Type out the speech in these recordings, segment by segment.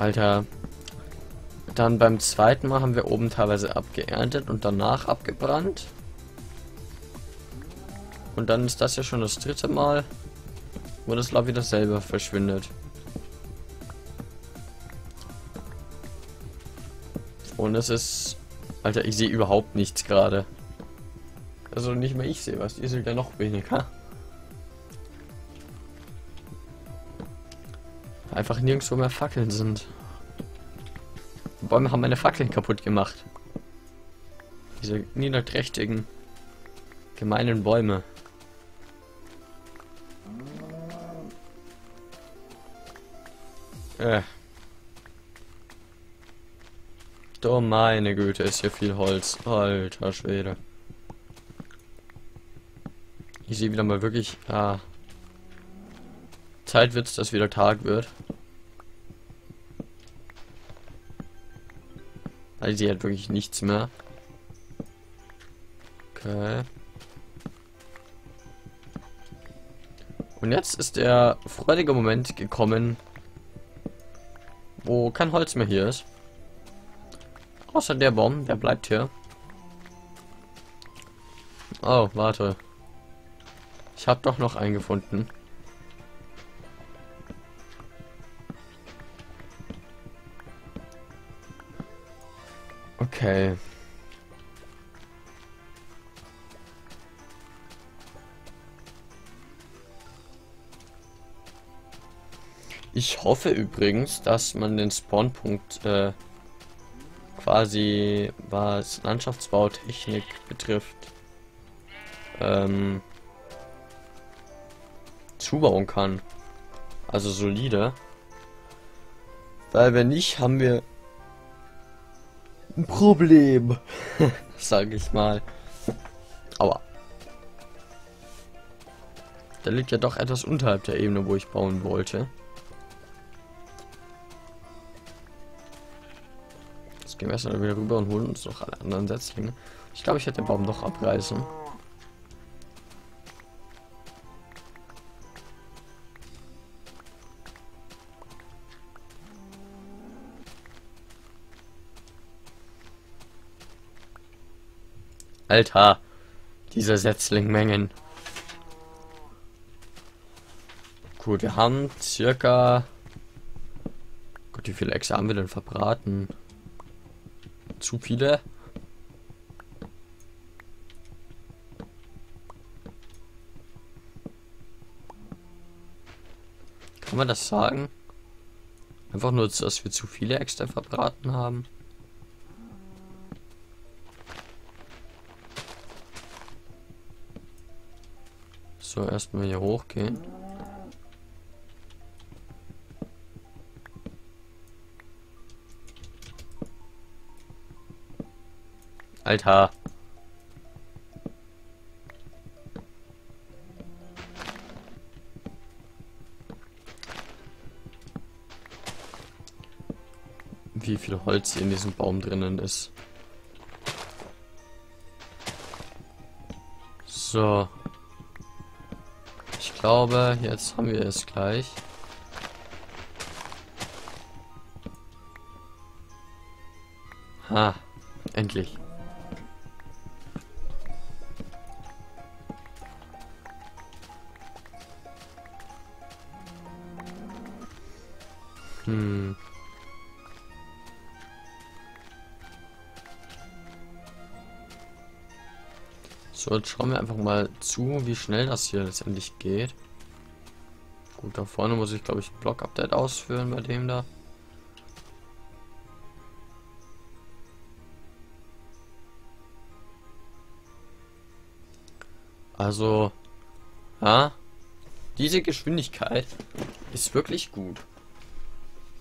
Alter. Dann beim zweiten Mal haben wir oben teilweise abgeerntet und danach abgebrannt. Und dann ist das ja schon das dritte Mal, wo das Laub wieder selber verschwindet. Und es ist... Alter, ich sehe überhaupt nichts gerade. Also nicht mehr ich sehe was, ihr seht ja noch weniger. Einfach nirgendwo mehr Fackeln sind. Die Bäume haben meine Fackeln kaputt gemacht. Diese niederträchtigen, gemeinen Bäume. Äh. Oh meine Güte, ist hier viel Holz. Alter Schwede. Ich sehe wieder mal wirklich... Ah. Zeit wird's, dass wieder Tag wird. Also sie hat wirklich nichts mehr. Okay. Und jetzt ist der freudige Moment gekommen, wo kein Holz mehr hier ist. Außer der Baum, der bleibt hier. Oh, warte. Ich habe doch noch einen gefunden. Okay. Ich hoffe übrigens, dass man den Spawnpunkt äh, quasi, was Landschaftsbautechnik betrifft, ähm, zubauen kann. Also solide. Weil wenn nicht, haben wir ein Problem. Sag ich mal. Aber. Da liegt ja doch etwas unterhalb der Ebene, wo ich bauen wollte. Jetzt gehen wir erstmal wieder rüber und holen uns noch alle anderen Setzlinge. Ich glaube, ich hätte den Baum doch abreißen. Alter, diese Setzlingmengen. Gut, wir haben circa... Gott, wie viele Echse haben wir denn verbraten? Zu viele? Kann man das sagen? Einfach nur, dass wir zu viele Äxte verbraten haben? So, erstmal hier hochgehen. Alter. Wie viel Holz hier in diesem Baum drinnen ist. So glaube, jetzt haben wir es gleich. Ha, endlich. Hm. So, jetzt schauen wir einfach mal zu, wie schnell das hier letztendlich geht. Gut, da vorne muss ich, glaube ich, Block-Update ausführen bei dem da. Also, ja, diese Geschwindigkeit ist wirklich gut.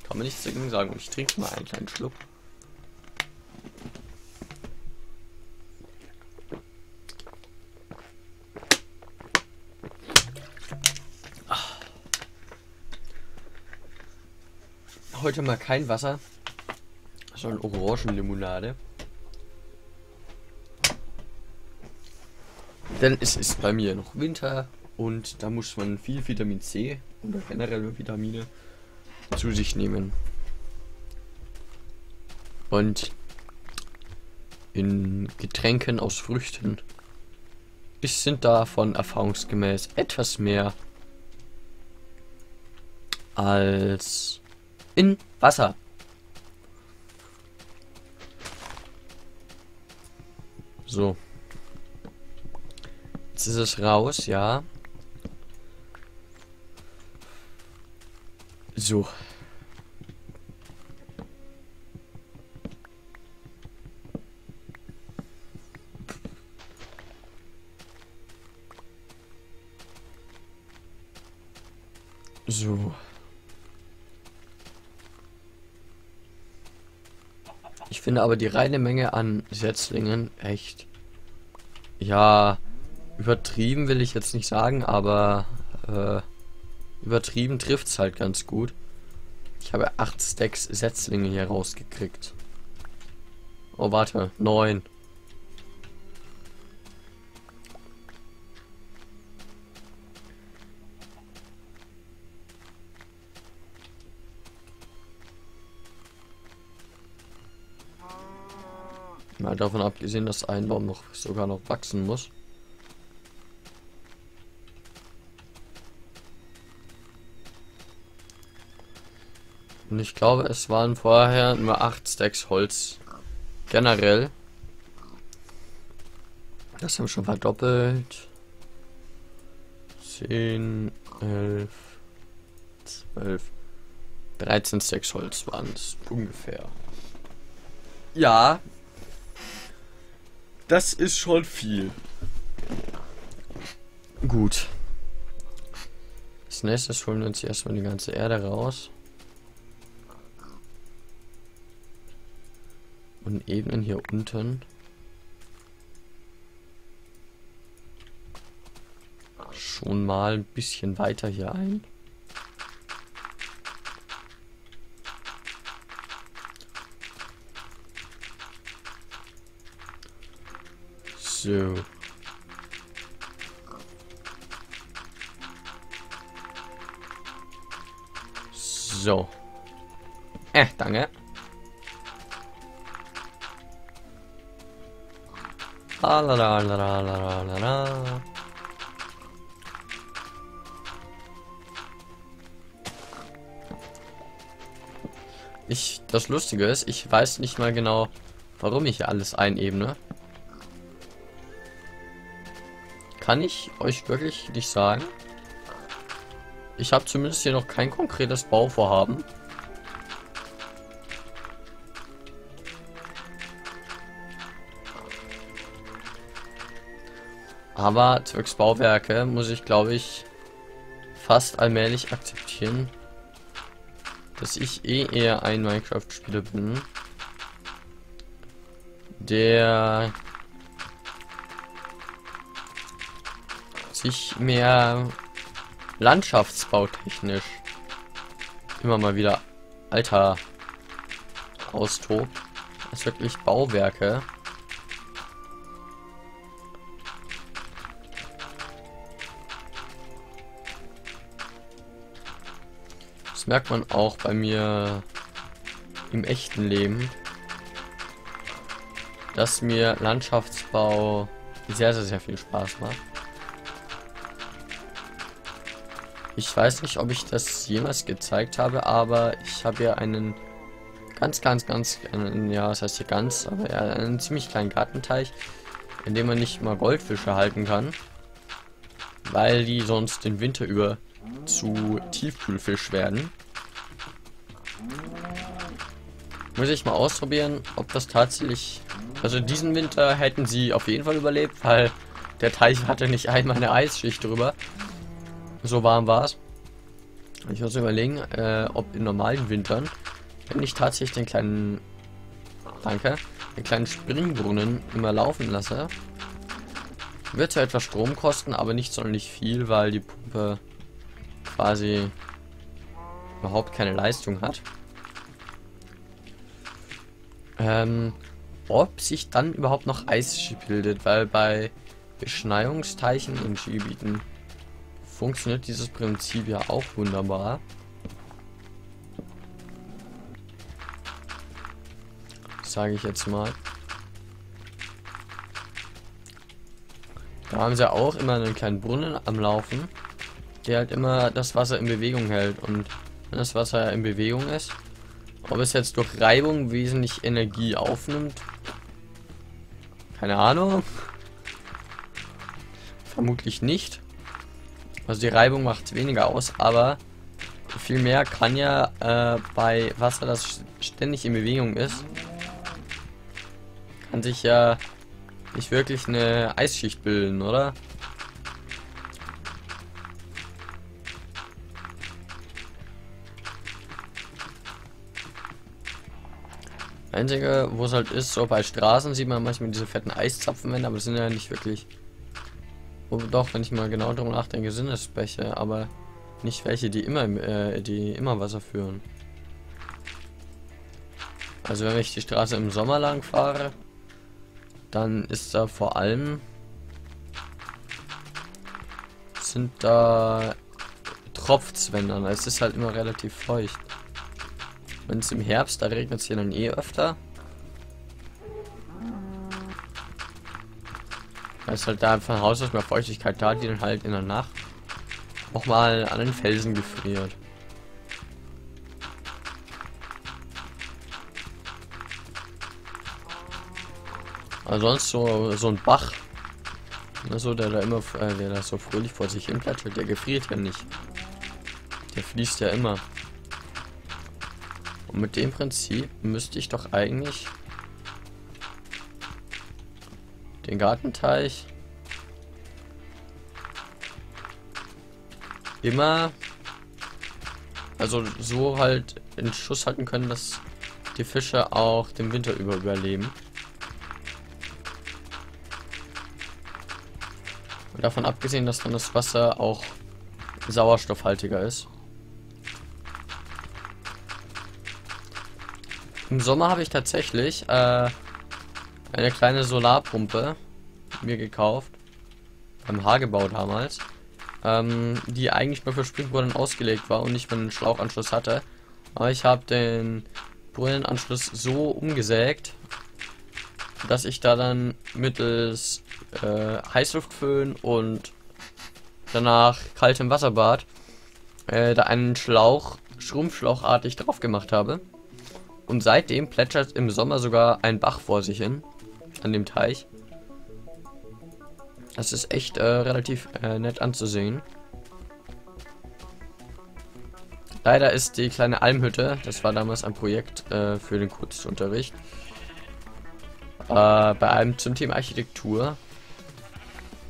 Kann man nichts dagegen sagen. ich trinke mal einen kleinen Schluck. Heute mal kein Wasser, sondern Orangenlimonade. Denn es ist bei mir noch Winter und da muss man viel Vitamin C oder generell Vitamine zu sich nehmen. Und in Getränken aus Früchten ist, sind davon erfahrungsgemäß etwas mehr als in Wasser. So. Jetzt ist es raus, ja. So. So. Ich finde aber die reine Menge an Setzlingen echt, ja, übertrieben will ich jetzt nicht sagen, aber äh, übertrieben trifft es halt ganz gut. Ich habe acht Stacks Setzlinge hier rausgekriegt. Oh, warte, neun. Mal davon abgesehen, dass ein Baum noch sogar noch wachsen muss. Und ich glaube, es waren vorher nur 8 Stacks Holz. Generell. Das haben wir schon verdoppelt. 10, 11, 12, 13 Stacks Holz waren es ungefähr. Ja, das ist schon viel. Gut. Als nächstes holen wir uns erstmal die ganze Erde raus. Und ebnen hier unten. Schon mal ein bisschen weiter hier ein. So. So. Eh, danke. La la la la la la la la. Ich, das Lustige ist, ich weiß nicht mal genau, warum ich hier alles einebne. Kann ich euch wirklich nicht sagen. Ich habe zumindest hier noch kein konkretes Bauvorhaben. Aber Twix Bauwerke muss ich, glaube ich, fast allmählich akzeptieren, dass ich eh eher ein Minecraft-Spieler bin, der sich mehr landschaftsbautechnisch immer mal wieder alter austobt. Das wirklich Bauwerke. Das merkt man auch bei mir im echten Leben, dass mir Landschaftsbau sehr, sehr, sehr viel Spaß macht. Ich weiß nicht, ob ich das jemals gezeigt habe, aber ich habe ja einen ganz, ganz, ganz, einen, ja, was heißt hier ganz, aber ja, einen ziemlich kleinen Gartenteich, in dem man nicht mal Goldfische halten kann, weil die sonst den Winter über zu Tiefkühlfisch werden. Muss ich mal ausprobieren, ob das tatsächlich... Also diesen Winter hätten sie auf jeden Fall überlebt, weil der Teich hatte nicht einmal eine Eisschicht drüber. So warm war es. Ich muss überlegen, äh, ob in normalen Wintern, wenn ich tatsächlich den kleinen, danke, den kleinen Springbrunnen immer laufen lasse, wird zwar etwas Strom kosten, aber nicht sonderlich viel, weil die Pumpe quasi überhaupt keine Leistung hat. Ähm, ob sich dann überhaupt noch Eis bildet, weil bei Beschneiungsteichen in Skigebieten funktioniert dieses Prinzip ja auch wunderbar. Sage ich jetzt mal. Da haben sie auch immer einen kleinen Brunnen am Laufen, der halt immer das Wasser in Bewegung hält. Und wenn das Wasser in Bewegung ist, ob es jetzt durch Reibung wesentlich Energie aufnimmt, keine Ahnung. Vermutlich nicht. Also die Reibung macht weniger aus, aber vielmehr kann ja äh, bei Wasser, das ständig in Bewegung ist, kann sich ja nicht wirklich eine Eisschicht bilden, oder? Einzige, wo es halt ist, so bei Straßen sieht man manchmal diese fetten Eiszapfenwände, aber das sind ja nicht wirklich. Oh, doch, wenn ich mal genau darüber nachdenke, sind es Bäche, aber nicht welche, die immer, äh, die immer Wasser führen. Also wenn ich die Straße im Sommer lang fahre, dann ist da vor allem sind da tropft's, wenn dann. Es ist halt immer relativ feucht. Wenn es im Herbst, da regnet es hier dann eh öfter. Da ist halt da von Haus aus mehr Feuchtigkeit da, die dann halt in der Nacht auch mal an den Felsen gefriert. Ansonsten so, so ein Bach, also der da immer, äh, der da so fröhlich vor sich hin plätschert, der gefriert ja nicht. Der fließt ja immer. Und mit dem Prinzip müsste ich doch eigentlich den Gartenteich immer also so halt in Schuss halten können, dass die Fische auch den Winter über überleben. Und davon abgesehen, dass dann das Wasser auch sauerstoffhaltiger ist. Im Sommer habe ich tatsächlich äh, eine kleine Solarpumpe mir gekauft. Beim Hagebau damals. Ähm, die eigentlich nur für Springbrunnen ausgelegt war und nicht mehr einen Schlauchanschluss hatte. Aber ich habe den Brunnenanschluss so umgesägt, dass ich da dann mittels äh, Heißluftföhn und danach kaltem Wasserbad äh, da einen Schlauch, Schrumpfschlauchartig drauf gemacht habe. Und seitdem plätschert im Sommer sogar ein Bach vor sich hin. An dem Teich. Das ist echt äh, relativ äh, nett anzusehen. Leider ist die kleine Almhütte, das war damals ein Projekt äh, für den Kurzunterricht, äh, bei einem zum Thema Architektur,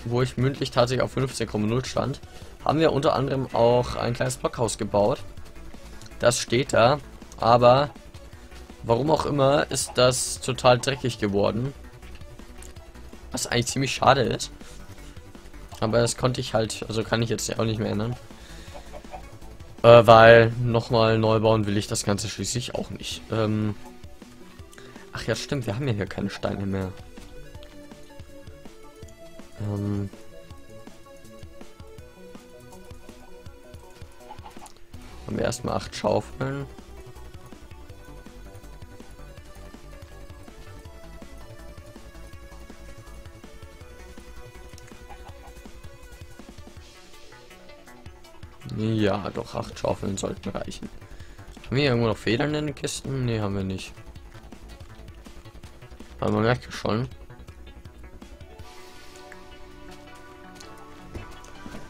wo ich mündlich tatsächlich auf 15,0 stand, haben wir unter anderem auch ein kleines Blockhaus gebaut. Das steht da, aber Warum auch immer ist das total dreckig geworden. Was eigentlich ziemlich schade ist. Aber das konnte ich halt, also kann ich jetzt auch nicht mehr ändern. Äh, weil nochmal neu bauen will ich das Ganze schließlich auch nicht. Ähm Ach ja, stimmt, wir haben ja hier keine Steine mehr. Ähm haben wir erstmal acht Schaufeln. Ja, doch, acht Schaufeln sollten reichen. Haben wir irgendwo noch Federn in den Kisten? Ne, haben wir nicht. Aber man merkt schon.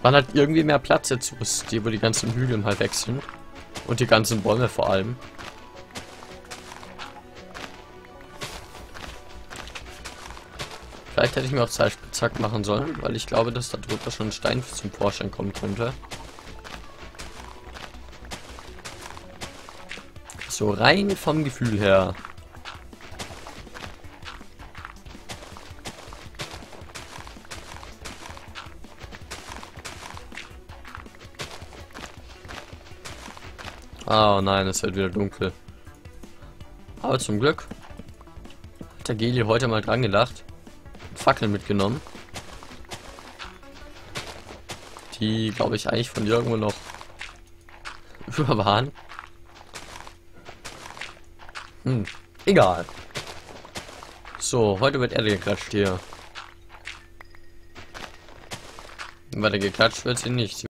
Man hat irgendwie mehr Platz jetzt, die, wo die ganzen Hügel mal weg sind. Und die ganzen Bäume vor allem. Vielleicht hätte ich mir auch zwei Spitzhack machen sollen, weil ich glaube, dass da drunter schon ein Stein zum Vorschein kommen könnte. So rein vom Gefühl her. Oh nein, es wird wieder dunkel. Aber zum Glück hat der Geli heute mal dran gedacht. Fackeln mitgenommen. Die, glaube ich, eigentlich von irgendwo noch über waren. Hm, egal. So, heute wird Erde geklatscht hier. Weiter geklatscht wird sie nicht.